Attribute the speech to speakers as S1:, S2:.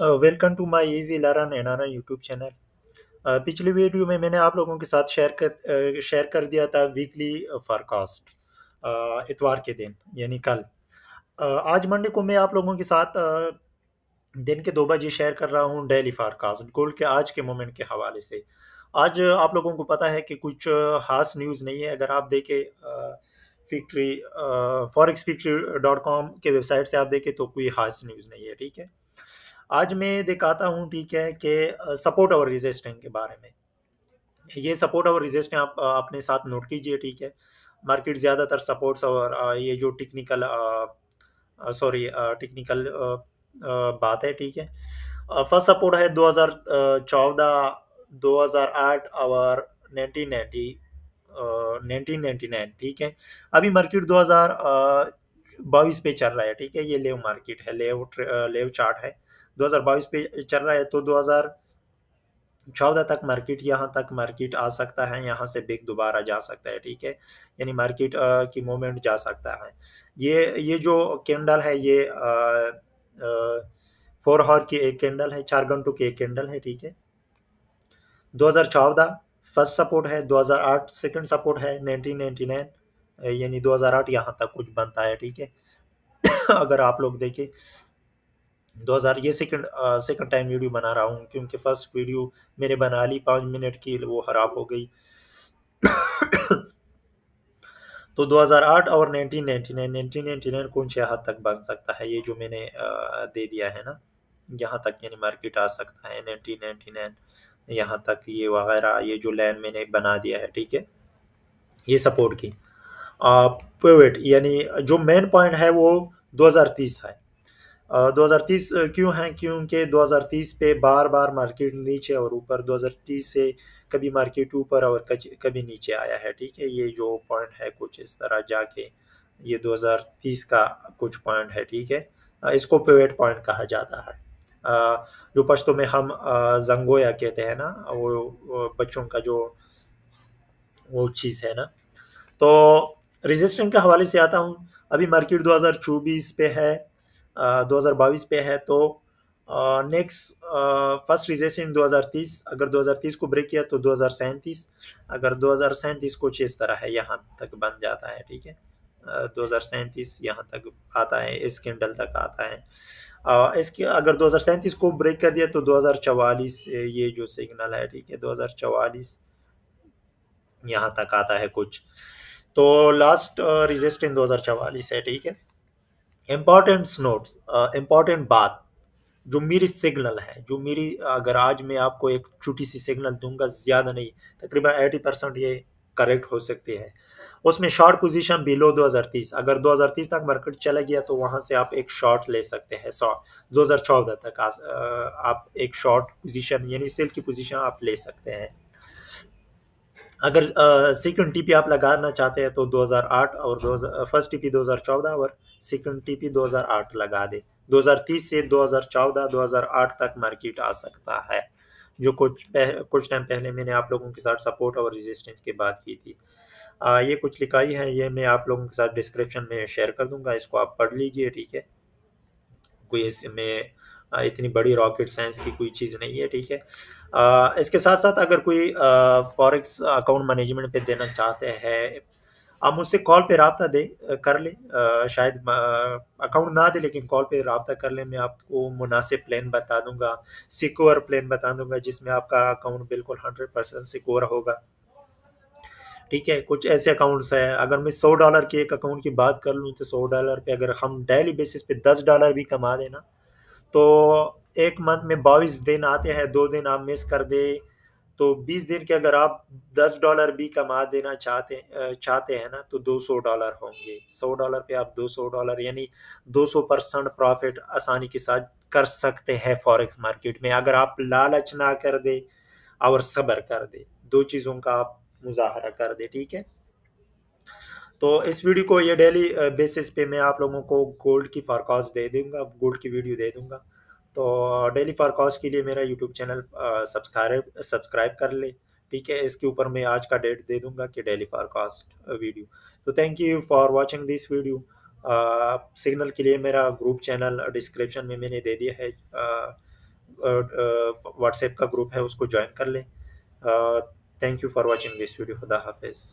S1: Welcome to my easy learn एनाना YouTube channel पिछली video में मैंने आप लोगों के साथ शेयर कर शेयर कर दिया था वीकली फॉरकास्ट इतवार के दिन, यानी कल। आज मंडे को मैं आप लोगों के साथ दिन के दो बजे शेयर कर रहा हूँ डेली फॉरकास्ट गोल्ड के आज के मोमेंट के हवाले से। आज आप लोगों को पता है कि कुछ खास न्यूज़ नहीं है। अगर आप देखें factory forex factory dot com के वेबसाइट से आप देखें तो कोई खास न्यूज़ नहीं है, ठीक है? आज मैं दिखाता हूँ, ठीक है, कि सपोर्ट और रेजिस्टेंस के बारे में। ये सपोर्ट और रेजिस्टेंस आप अपने साथ नोट कीजिए, ठीक है। मार्केट ज़्यादातर सपोर्ट्स और ये जो टेक्निकल सॉरी टेक्निकल बात है, ठीक है। फ़र्स्ट सपोर्ट है 2014 2008 और 1990 1999 ठीक है। अभी मार्केट 2022 पे चल रहा है, ठीक है? ये लेव मार्केट है, लेव लेव चार्ट है। 2022 पे चल रहा है तो 2014 तक मार्केट, यहाँ तक मार्केट आ सकता है, यहाँ से बिग दोबारा जा सकता है, ठीक है? यानी मार्केट की मूवमेंट जा सकता है। ये ये जो कैंडल है, ये फोर हॉर की एक कैंडल है, चार घंटों की एक कैंडल है, ठीक है? 2014 फ़र्स्ट सपोर्ट है 2008 सेकंड सपोर्ट है 1999 यानी 2008 यहाँ तक कुछ बनता है, ठीक है? अगर आप लोग देखें 2000 ये सेकंड सेकंड टाइम वीडियो बना रहा हूँ, क्योंकि फ़र्स्ट वीडियो मैंने बना ली, पाँच मिनट की, वो ख़राब हो गई। तो 2008 और 1999 1999 कौन से हद तक बन सकता है? ये जो मैंने दे दिया है ना, यहाँ तक यानी मार्केट आ सकता है 1999 यहाँ तक ये वगैरह, ये जो लाइन मैंने बना दिया है, ठीक है? ये सपोर्ट की। पिवट यानी जो मेन पॉइंट है वो 2030 है। 2030 क्यों है? क्योंकि 2030 पे बार बार मार्केट नीचे और ऊपर 2030 से कभी मार्केट ऊपर और कभी नीचे आया है, ठीक है? ये जो पॉइंट है कुछ इस तरह जाके, ये 2030 का कुछ पॉइंट है, ठीक है? इसको पेवेट पॉइंट कहा जाता है। जो पश्तो में हम जंगोया कहते हैं ना वो बच्चों का जो, वो चीज़ है ना? तो रजिस्ट्रेशन के हवाले से आता हूँ अभी मार्केट 2024 पे है 2022 पे है तो नेक्स्ट फ़र्स्ट रिजेशन 2030 अगर 2030 को ब्रेक किया तो दो हज़ार सैंतीस अगर दो कुछ इस तरह है यहाँ तक बन जाता है ठीक है दो हज़ार सैंतीस यहाँ तक आता है इस कैंडल तक आता है आ, इसके अगर दो हज़ार सैंतीस को ब्रेक कर दिया तो दो हज़ार चवालीस ये जो सिग्नल है ठीक है दो हज़ार चवालीस यहाँ तक आता है कुछ तो लास्ट रिजेस्टेंस दो हज़ार चवालीस है, ठीक है? इंपॉर्टेंट नोट्स इंपॉर्टेंट बात, जो मेरी सिग्नल है, जो मेरी, अगर आज मैं आपको एक छोटी सी सिग्नल दूँगा, ज़्यादा नहीं, तकरीबन एटी परसेंट ये करेक्ट हो सकती है। उसमें शॉर्ट पोजीशन बिलो 2030 अगर 2030 तक मार्केट चला गया तो वहाँ से आप एक शॉर्ट ले सकते हैं शॉर्ट दो तक आप एक शॉर्ट पोजीशन यानी सेल की पोजीशन आप ले सकते हैं। अगर सेकंड टीपी आप लगाना चाहते हैं तो 2008 और दो फ़र्स्ट टीपी 2014 और सेकंड टीपी 2008 लगा दे। 2030 से 2014 2008 तक मार्केट आ सकता है जो कुछ पह, कुछ टाइम पहले मैंने आप लोगों के साथ सपोर्ट और रेजिस्टेंस की बात की थी। आ, ये कुछ लिखाई है ये मैं आप लोगों के साथ डिस्क्रिप्शन में शेयर कर दूँगा इसको आप पढ़ लीजिए ठीक है? कोई इसमें इतनी बड़ी रॉकेट साइंस की कोई चीज़ नहीं है, ठीक है? इसके साथ साथ अगर कोई फॉरेक्स अकाउंट मैनेजमेंट पे देना चाहते हैं, आप मुझसे कॉल पे रबता दे, कर ले। शायद अकाउंट ना दे, लेकिन कॉल पे रबता कर ले। मैं आपको मुनासिब प्लान बता दूँगा सिक्योर प्लान बता दूँगा, जिसमें आपका अकाउंट बिल्कुल हंड्रेड परसेंट सिक्योर होगा। ठीक है? कुछ ऐसे अकाउंट्स हैं। अगर मैं सौ डॉलर के एक अकाउंट की बात कर लूँ तो सौ डॉलर पे अगर हम डेली बेसिस पे दस डॉलर भी कमा देना तो एक मंथ में बाईस दिन आते हैं, दो दिन आप मिस कर दे तो बीस दिन के अगर आप दस डॉलर भी कमा देना चाहते चाहते हैं ना तो दो सौ डॉलर होंगे। सौ डॉलर पे आप दो सौ डॉलर यानी दो सौ परसेंट प्रॉफिट आसानी के साथ कर सकते हैं फॉरेक्स मार्केट में। अगर आप लालच ना कर दे और सब्र कर दे। दो चीज़ों का आप मुजाहरा कर दे, ठीक है? तो इस वीडियो को ये डेली बेसिस पे मैं आप लोगों को गोल्ड की फारकास्ट दे दूँगा गोल्ड की वीडियो दे दूँगा। तो डेली फारकास्ट के लिए मेरा यूट्यूब चैनल सब्सक्राइब सब्सक्राइब कर ले, ठीक है? इसके ऊपर मैं आज का डेट दे दूँगा कि डेली फारकास्ट वीडियो तो thank you for watching this video signal के लिए मेरा ग्रुप चैनल डिस्क्रिप्शन में मैंने दे दिया है व्हाट्सएप का ग्रुप है, उसको ज्वाइन कर लें। Thank you for watching this video खुदा हाफिज़।